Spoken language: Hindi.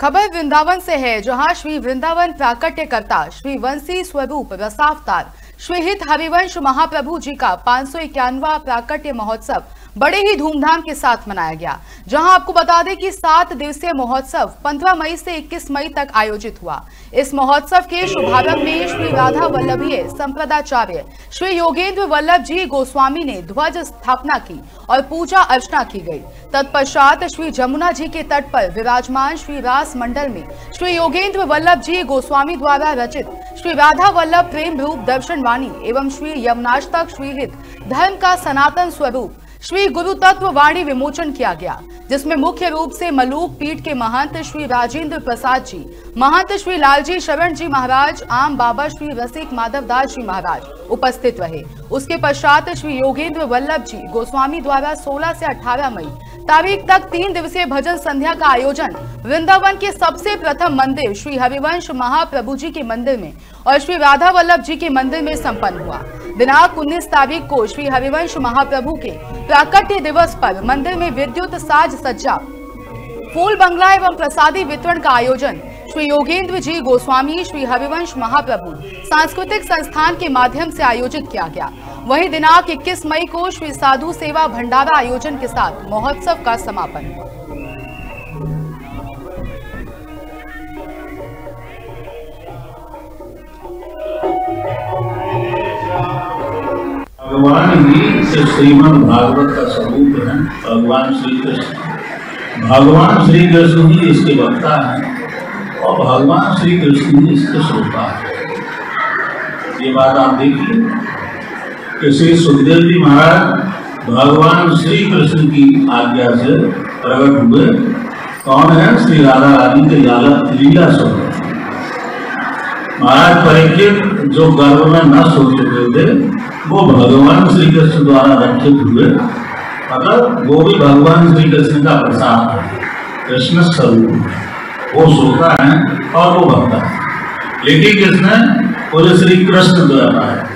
खबर वृंदावन से है जहाँ श्री वृंदावन प्राकट्यकर्ता श्री वंशी स्वरूप रसावतार श्री हित हरिवंश महाप्रभु जी का पाँच सौ प्राकट्य महोत्सव बड़े ही धूमधाम के साथ मनाया गया, जहाँ आपको बता दें कि सात दिवसीय महोत्सव 15 मई से 21 मई तक आयोजित हुआ। इस महोत्सव के शुभारंभ में श्री राधा वल्लभीय संप्रदाचार्य श्री योगेंद्र वल्लभ जी गोस्वामी ने ध्वज स्थापना की और पूजा अर्चना की गई। तत्पश्चात श्री जमुना जी के तट पर विराजमान श्री रास मंडल में श्री योगेंद्र वल्लभ जी गोस्वामी द्वारा रचित श्री राधा वल्लभ प्रेम रूप दर्शन वाणी एवं श्री यमुनाष्टक श्री हित धर्म का सनातन स्वरूप श्री गुरु तत्व वाणी विमोचन किया गया, जिसमें मुख्य रूप से मलूक पीठ के महंत श्री राजेंद्र प्रसाद जी, महंत श्री लालजी शरण जी महाराज, आम बाबा श्री रसिक माधव दास जी महाराज उपस्थित रहे। उसके पश्चात श्री योगेंद्र वल्लभ जी गोस्वामी द्वारा 16 से 18 मई तारीख तक तीन दिवसीय भजन संध्या का आयोजन वृंदावन के सबसे प्रथम मंदिर श्री हरिवंश महाप्रभु जी के मंदिर में और श्री राधा वल्लभ जी के मंदिर में संपन्न हुआ। दिनांक 19 तारीख को श्री हरिवंश महाप्रभु के प्राकट्य दिवस पर मंदिर में विद्युत साज सज्जा, फूल बंगला एवं प्रसादी वितरण का आयोजन श्री योगेंद्र जी गोस्वामी, श्री हरिवंश महाप्रभु सांस्कृतिक संस्थान के माध्यम से आयोजित किया गया। वहीं दिनांक 21 मई को श्री साधु सेवा भंडारा आयोजन के साथ महोत्सव का समापन। भगवान ही श्रीमद भागवत का स्वरूप है। भगवान श्री कृष्ण भगवान श्री कृष्ण ही इसके वक्ता है और भगवान श्री कृष्ण इसके श्रोता है। ये बात आप देखिए। कि श्री सुखदेव जी महाराज, भगवान श्री कृष्ण की आज्ञा से प्रकट हुए। कौन है? श्री राधा रानी के लाला लीला स्वरूप महाराज परीक्षित जो गर्भ में न सो चुके थे, वो भगवान श्री कृष्ण द्वारा रक्षित हुए। मतलब वो भी भगवान श्री कृष्ण का प्रसाद है। कृष्ण स्वरूप वो सोता है और वो भक्ता है। लेकिन किसने? पूरे श्री कृष्ण द्वारा है।